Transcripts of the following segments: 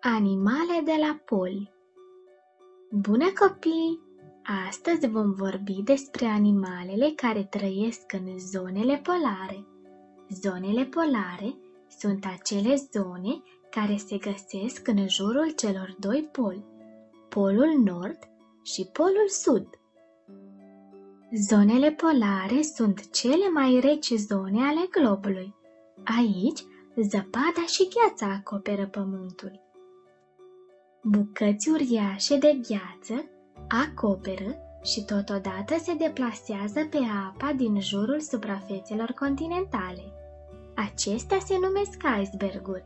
Animale de la pol Bună copii! Astăzi vom vorbi despre animalele care trăiesc în zonele polare. Zonele polare sunt acele zone care se găsesc în jurul celor doi poli, polul nord și polul sud. Zonele polare sunt cele mai reci zone ale globului. Aici, zăpada și gheața acoperă pământul. Bucăți uriașe de gheață acoperă și totodată se deplasează pe apa din jurul suprafețelor continentale. Acestea se numesc iceberguri.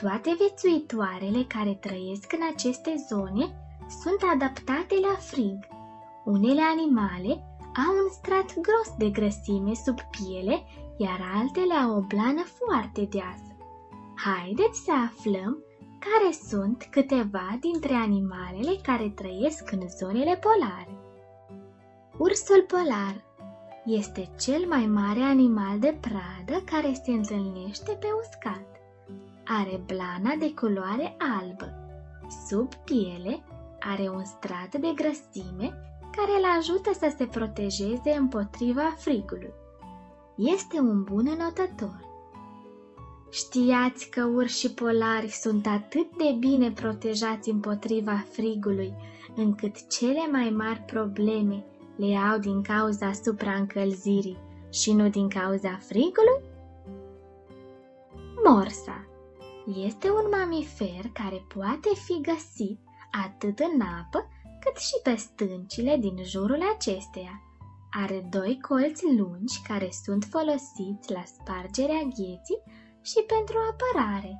Toate viețuitoarele care trăiesc în aceste zone sunt adaptate la frig. Unele animale au un strat gros de grăsime sub piele, iar altele au o blană foarte deasă. Haideți să aflăm care sunt câteva dintre animalele care trăiesc în zonele polare. Ursul polar este cel mai mare animal de pradă care se întâlnește pe uscat. Are blana de culoare albă. Sub piele are un strat de grăsime care îl ajută să se protejeze împotriva frigului. Este un bun înotător. Știați că urșii polari sunt atât de bine protejați împotriva frigului, încât cele mai mari probleme le au din cauza supraîncălzirii și nu din cauza frigului? Morsa este un mamifer care poate fi găsit atât în apă cât și pe stâncile din jurul acesteia. Are doi colți lungi care sunt folosiți la spargerea gheții și pentru apărare.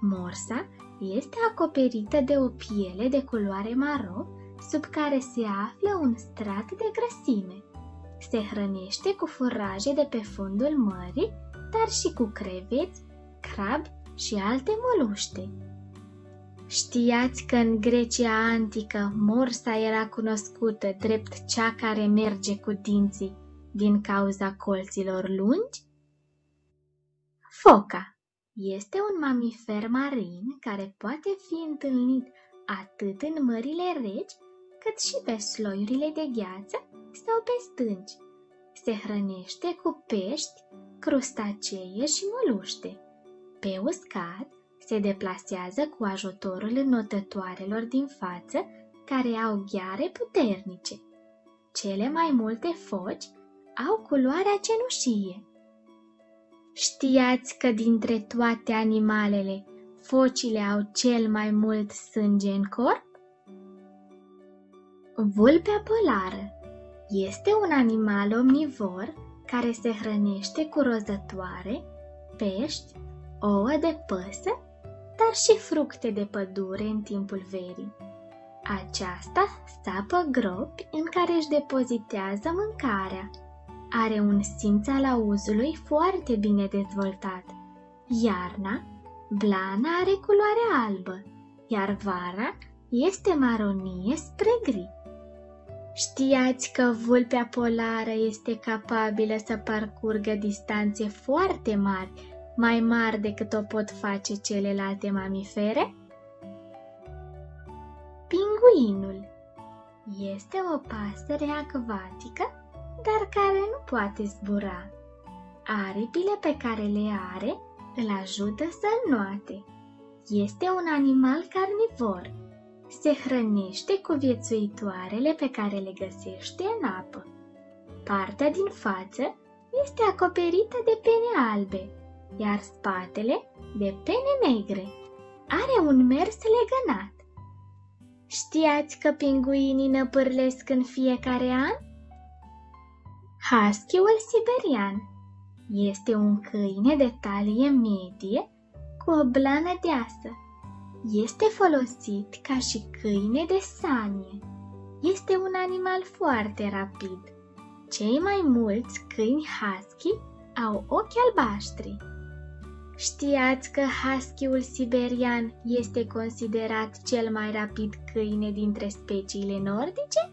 Morsa este acoperită de o piele de culoare maro, sub care se află un strat de grăsime. Se hrănește cu furaje de pe fundul mării, dar și cu creveți, crabi și alte moluște. Știați că în Grecia antică morsa era cunoscută drept cea care merge cu dinții din cauza colților lungi? Foca este un mamifer marin care poate fi întâlnit atât în mările reci, cât și pe sloiurile de gheață sau pe stânci. Se hrănește cu pești, crustacee și moluște. Pe uscat se deplasează cu ajutorul înotătoarelor din față, care au gheare puternice. Cele mai multe foci au culoarea cenușie, Știați că dintre toate animalele, focile au cel mai mult sânge în corp? Vulpea polară este un animal omnivor care se hrănește cu rozătoare, pești, ouă de păsă, dar și fructe de pădure în timpul verii. Aceasta sapă gropi în care își depozitează mâncarea are un simț al auzului foarte bine dezvoltat. Iarna, blana are culoare albă, iar vara este maronie spre gri. Știați că vulpea polară este capabilă să parcurgă distanțe foarte mari, mai mari decât o pot face celelalte mamifere? Pinguinul este o pasăre acvatică dar care nu poate zbura. Aripile pe care le are îl ajută să înoate. Este un animal carnivor. Se hrănește cu viețuitoarele pe care le găsește în apă. Partea din față este acoperită de pene albe, iar spatele de pene negre. Are un mers legănat. Știați că pinguinii năpârlesc în fiecare an? Husky-ul siberian este un câine de talie medie cu o blană deasă. Este folosit ca și câine de sanie. Este un animal foarte rapid. Cei mai mulți câini husky au ochi albaștri. Știați că husky-ul siberian este considerat cel mai rapid câine dintre speciile nordice?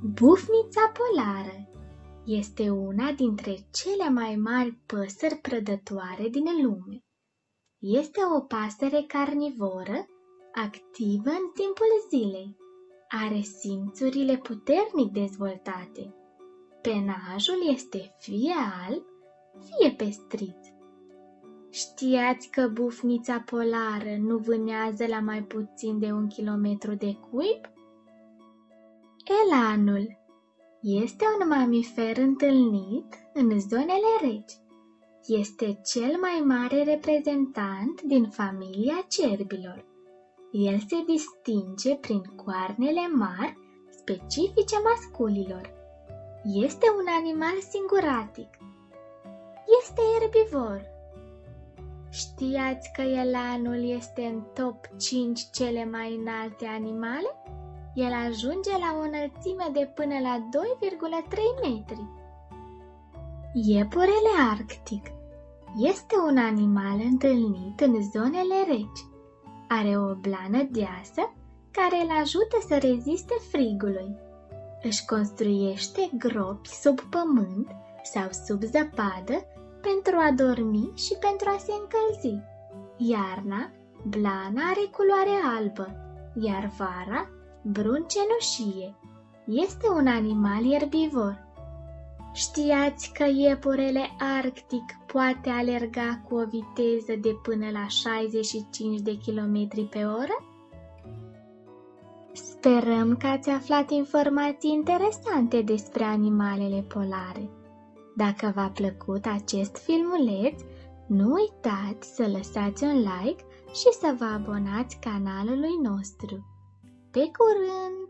Bufnița polară este una dintre cele mai mari păsări prădătoare din lume. Este o pasăre carnivoră, activă în timpul zilei. Are simțurile puternic dezvoltate. Penajul este fie alb, fie pestrit. Știați că bufnița polară nu vânează la mai puțin de un kilometru de cuib? Elanul este un mamifer întâlnit în zonele reci. Este cel mai mare reprezentant din familia cerbilor. El se distinge prin coarnele mari specifice masculilor. Este un animal singuratic. Este erbivor. Știați că elanul este în top 5 cele mai înalte animale? El ajunge la o înălțime de până la 2,3 metri. Iepurele arctic este un animal întâlnit în zonele reci. Are o blană deasă care îl ajută să reziste frigului. Își construiește gropi sub pământ sau sub zăpadă pentru a dormi și pentru a se încălzi. Iarna, blana are culoare albă, iar vara, brun cenușie. Este un animal ierbivor. Știați că iepurele arctic poate alerga cu o viteză de până la 65 de km pe oră? Sperăm că ați aflat informații interesante despre animalele polare. Dacă v-a plăcut acest filmuleț, nu uitați să lăsați un like și să vă abonați canalului nostru. Pe curând!